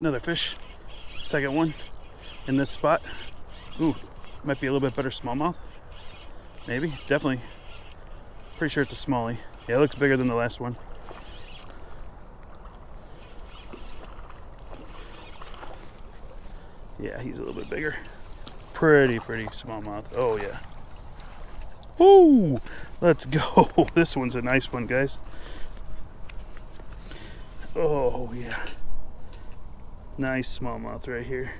Another fish. Second one in this spot. Ooh, might be a little bit better smallmouth. Maybe, definitely. Pretty sure it's a smallie. Yeah, it looks bigger than the last one. Yeah, he's a little bit bigger. Pretty, pretty smallmouth. Oh, yeah. Woo! Let's go. This one's a nice one, guys. Oh, yeah. Nice smallmouth right here.